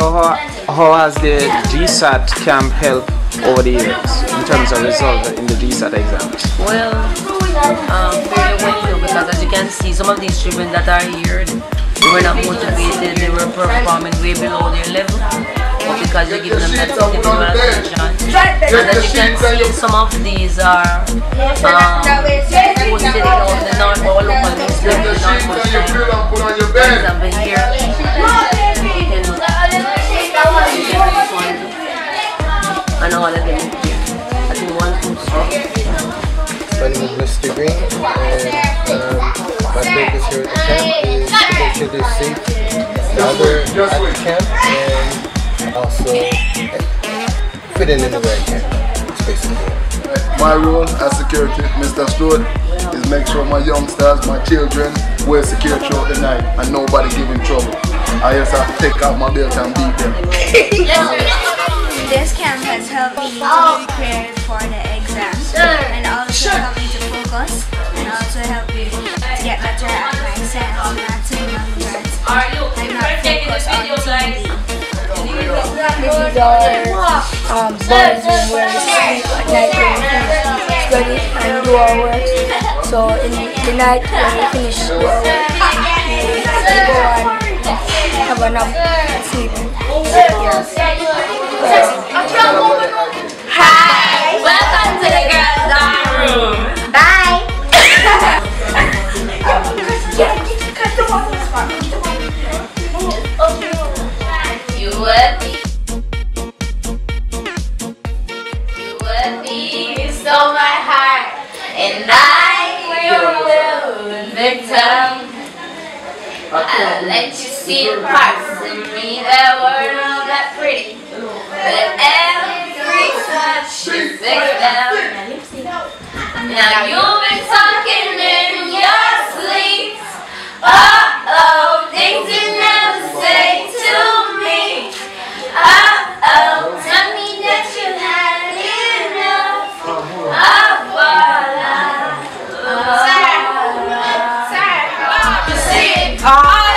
how has the GSAT camp helped over the years in terms of results in the GSAT exams? Well, um, very well because as you can see, some of these children that are here, they were not motivated, they were performing way below their level. But because you're giving them that individual attention, and as you can see, some of these are um, Mr. Green, and um, my purpose here at the camp is to make sure they're safe, the other at the camp, and also fit in in the way I can. It's basically it. My role as security, Mr. Strode, is make sure my youngsters, my children, wear secure throughout the night and nobody give him trouble. I just have to take out my belt and beat them. This camp has helped me to be prepared for the exams and This um, finish study and do our work. So in the night when we finish do our work, go and have a and sleep. Hi! You stole my heart. And I, will victim. I let you see the parts of me that weren't all that pretty. But every touch fix them. Now you opposite.